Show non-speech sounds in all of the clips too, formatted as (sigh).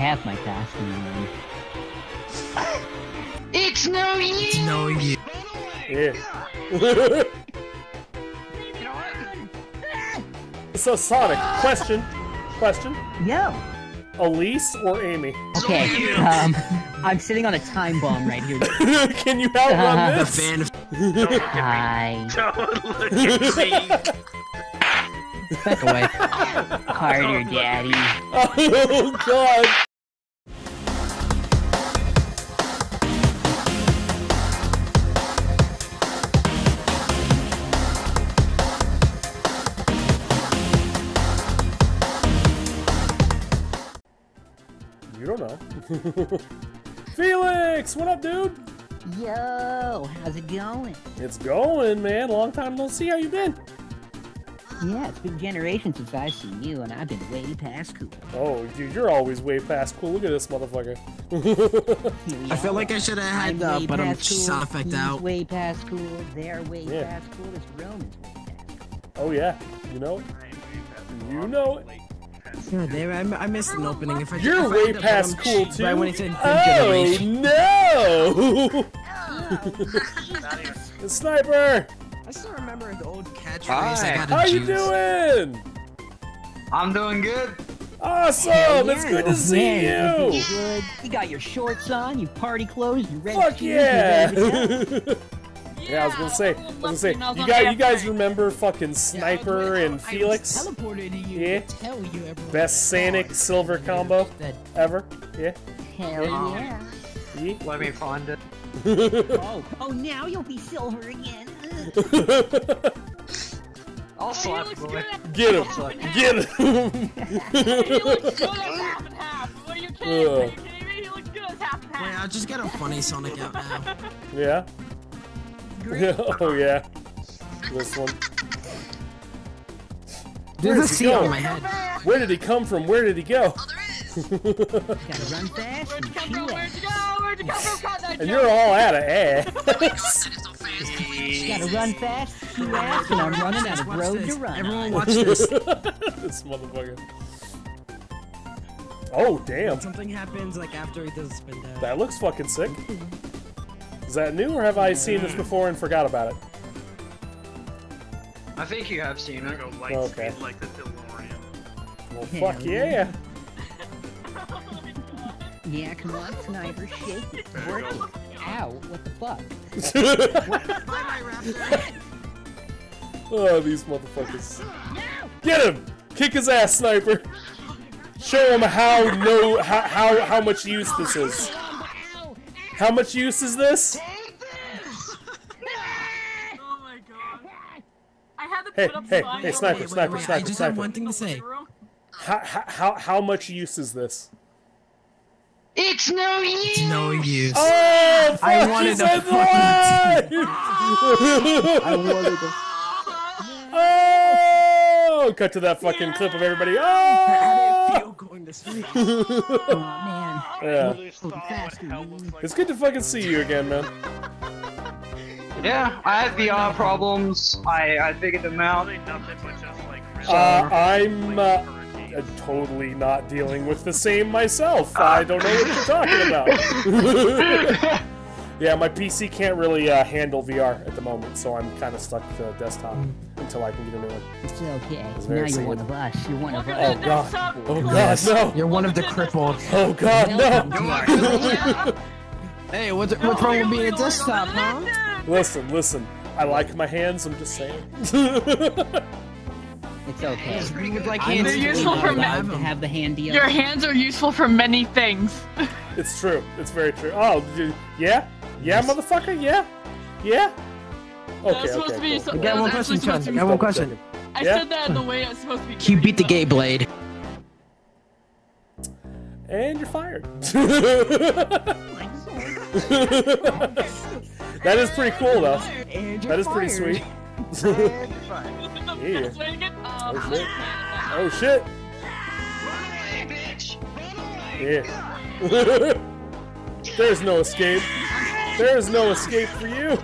have my costume on. (laughs) It's no use. It's No, you. Yeah. You know what? so Sonic, question, question: Yo. Elise or Amy? Okay. Um, I'm sitting on a time bomb right here. (laughs) Can you outrun (laughs) The this? fan of Hi. Don't look at me. Back away. Carter, daddy. Oh God! (laughs) Felix, what up, dude? Yo, how's it going? It's going, man. Long time no see. How you been? Yeah, it's been generations since I've seen you, and I've been way past cool. Oh, dude, you're always way past cool. Look at this motherfucker. Here (laughs) I feel like I should have had I'm that, but I'm past cool. sound out. way past cool. They're way Yeah. past cool. This room is way past cool. oh yeah, you know, you know it. Oh, yeah, there, I, I missed an opening. If I You're if I way had past them cool too. Right when it said oh no! the (laughs) (laughs) sniper, I still remember the old catchphrase. Hi. I got a how you doing? I'm doing good. Awesome! Hell it's good to see man, you. Good. You got your shorts on, you party clothes, you red Fuck shoes, you yeah! (laughs) ready yeah, I was gonna say, I was gonna say, you guys, you guys remember fucking Sniper and Felix? teleported you Yeah. tell you. Best Sanic silver combo That ever? Yeah. Hell yeah. yeah. Let me find it. (laughs) Oh, oh, now you'll be silver again. (laughs) I'll oh, slap you, boy. Get him! Get him! (laughs) He looks good as half and half. What are you kidding? Ugh. Are you kidding me? He looks good as half and Wait. I'll just get a funny Sonic out now. yeah. (laughs) oh yeah. This one. There's a Where's he C on my head. Where did he come from? Where did he go? Oh, (laughs) Gotta run fast Where'd and you come from? Where'd you go? Where'd you come from? (laughs) God, and you're all out of ass. Gotta run fast, chew fast, and I'm running out of road to run. Everyone on. watch this. this motherfucker. Oh damn. Something happens like after he does spin down. That looks fucking sick. Mm-hmm. Is that new or have I seen this mm. before and forgot about it? I think you have seen it. Go light Okay. speed like the DeLorean. Well, fuck yeah. (laughs) Yeah, come on, sniper, shake it, work it. Ow, what the fuck? (laughs) oh, these motherfuckers. Get him! Kick his ass, sniper! Show him how no how how, how much use this is. How much use is this? (laughs) Oh my god. I had to Hey, up hey, signs hey, on sniper, the- Wait, wait, sniper, wait, I just sniper. have one thing to say. How how how, how much use is this? It's no use. It's no use. Oh, fuck, I wanted to said fucking- live! (laughs) I wanted to. Oh! Cut to that fucking clip of everybody. Oh, How did it feel going to sleep? (laughs) Oh man. Yeah. Really thought fast, what hell looks like It's good to fucking see you again, man. (laughs) Yeah, I had VR problems. I I figured them out. really nothing but just like Uh, I'm uh, uh, totally not dealing with the same myself. I don't know what you're (laughs) talking about. (laughs) yeah, my PC can't really uh, handle VR at the moment, so I'm kind of stuck to desktop until I can get a new one. It's okay. very Now you're one of us. You're one of us. Oh god. Oh god, Yes. no. You're one of the crippled. (laughs) Oh god, no. Hey, what's, what's wrong with being a desktop, huh? Listen, listen. I like my hands, I'm just saying. (laughs) It's okay. It's like I'm hands. They're useful for allowed men. to have the hand deal. Your hands are useful for many things. (laughs) it's true. It's very true. Oh, y- yeah? Yeah, motherfucker? Yeah? Yeah? Okay, That's supposed okay, to be cool. so- I got one question, actually Chun. I got one question. I Yeah? said that in the way it's supposed to be. You beat the gay blade? And you're fired. (laughs) that is pretty cool, though. And That is pretty sweet. Yeah. Best way to get- Oh uh, shit. Oh shit. Yeah. (laughs) There's no escape. There is no escape for you.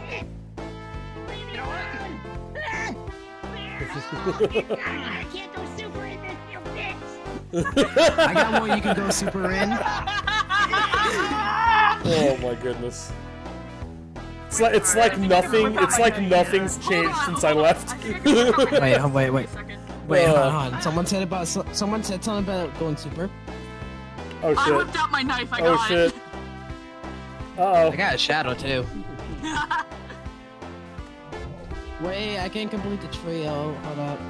I can't go super in this, you bitch. I got one you can go super in. Oh my goodness. It's like it's like nothing. It's like nothing's changed since I left. (laughs) Wait, oh, wait, wait. Wait, hold Uh. on, hold on. Someone said about someone said something about going super. oh I shit. whipped out my knife. I Oh got shit. it. Uh I got a shadow too. (laughs) Wait, I can't complete the trio. Hold up.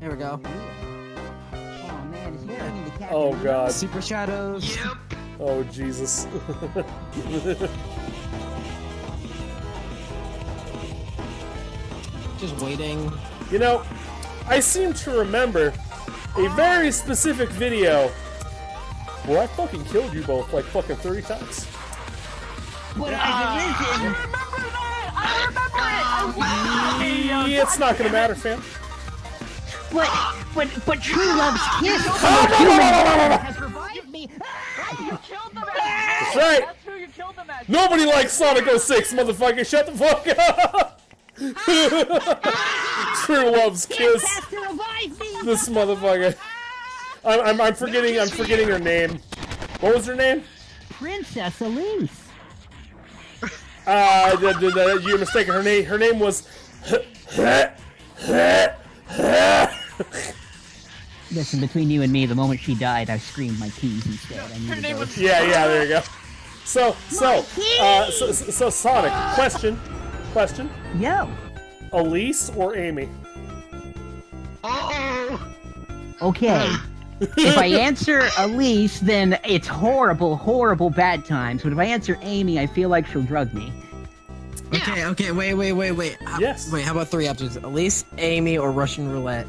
There we go. Oh man, is he turning to Captain oh. Oh god. Super shadows. Yep. Oh Jesus. (laughs) Just waiting. you know, I seem to remember a very specific video where I fucking killed you both like fucking 30 times. But I listen. remember that. I remember it. I oh, Yeah, it's not gonna matter, fam. But but but true love's kiss from a human has revived me. You ah! killed the. That's right. That's who you killed the man. Nobody likes Sonic 06, motherfucker. Shut the fuck up. Ah! (laughs) True love's kiss. Has to revive me. This motherfucker. I'm, I'm, I'm forgetting. I'm forgetting her name. What was her name? Princess Elise. Uh, the, the, the, you're mistaken. Her name. Her name was. Listen, between you and me, the moment she died, I screamed my keys instead. Her name was. Yeah, yeah. There you go. So, so, uh, so, so, so Sonic. Question. Question. Yo. Elise or Amy? Okay. (laughs) if I (laughs) answer Elise, then it's horrible, horrible bad times. But if I answer Amy, I feel like she'll drug me. Okay, okay, wait, wait, wait, wait. How- Yes. Wait, how about three options? Elise, Amy, or Russian roulette?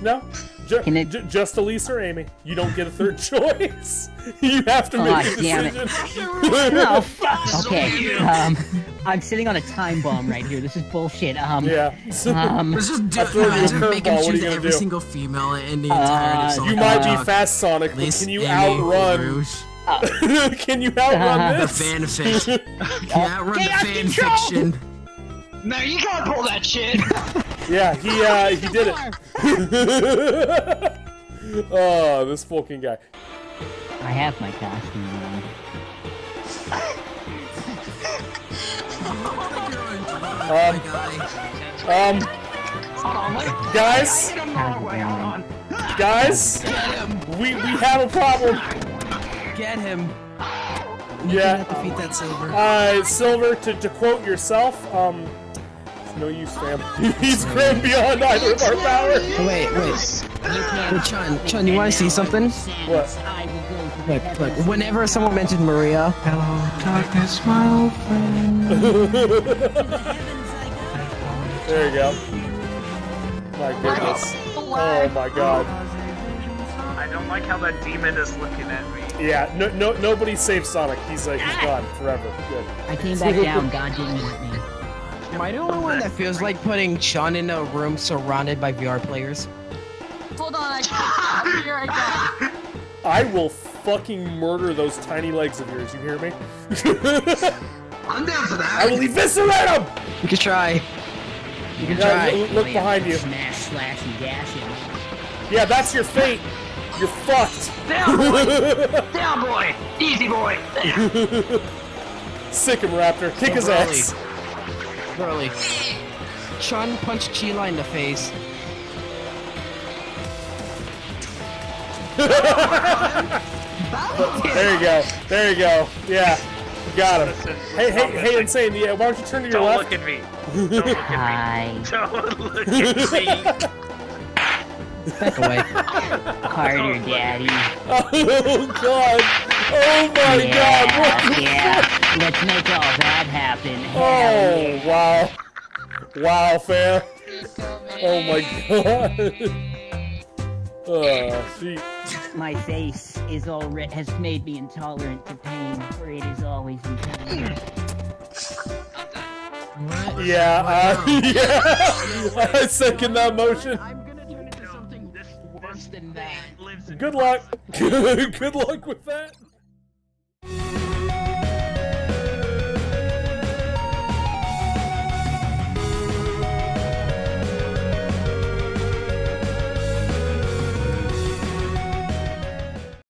No. Ju- Can it- ju- just Elise or Amy. You don't get a third (laughs) choice. (laughs) you have to Aw, make a damn it. decision. Oh, fuck. Okay. Um, I'm sitting on a time bomb right here. This is bullshit. Um, yeah. um, Let's just do I threw you a just make him curveball, what are you choose every do? single female in the entirety of Uh, Sonic You might the be fast, Sonic, but can you Amy, outrun? Rouge. (laughs) can you outrun The this? fan fiction. (laughs) Can you outrun the Chaos fan control! fiction? No, you can't pull that shit. (laughs) Yeah, he uh, he did it. oh, this fucking guy. I have my costume on. Um, um, guys, How's it going? guys, we we have a problem. Get him. Yeah. Defeat that silver. Uh, Silver, to, to quote yourself, um, it's no use, fam. (laughs) He's grown beyond either of our power. Oh, wait, wait. Wait, Chun, Chun, you want to see something? What? I will Look, look. Whenever someone mentioned Maria, hello, darkness, my old friend. (laughs) There you go. My goodness. Oh my god. I don't like how that demon is looking at me. Yeah, no, no, nobody saved Sonic. He's uh, he's gone forever. Good. I came back (laughs) down. God didn't want me. Am I the only one that feels like putting Chun in a room surrounded by VR players? Hold on. (laughs) I can't. I'll be right back. I will fucking murder those tiny legs of yours. You hear me? (laughs) I'm down for that. I will eviscerate them. You can try. You can try. look, look behind you. Smash, slash, and dash him. Yeah, that's your fate. You're fucked. Down, boy. (laughs) Down, boy. Easy, boy. Sick him, Raptor. Kick his Really? ass. Burley. Chun punched Chila in the face. (laughs) There you go. There you go. Yeah. Got him. Hey, hey, hey, insane. Yeah, why don't you turn to your Don't left? look at me. Don't look at Hi. me. Don't look at me. (laughs) Back away. Harder, daddy. Oh god. Oh my yeah, god. What yeah. Let's make all that happen. Hell Oh yeah. wow. Wow, fam. Oh my god. (laughs) Oh, she. My face is already has made me intolerant to pain, for it is always in pain. What? Yeah, uh, (laughs) yeah. (laughs) I second that motion. I'm gonna turn into something This, worse than that. lives in Good luck. (laughs) Good luck with that.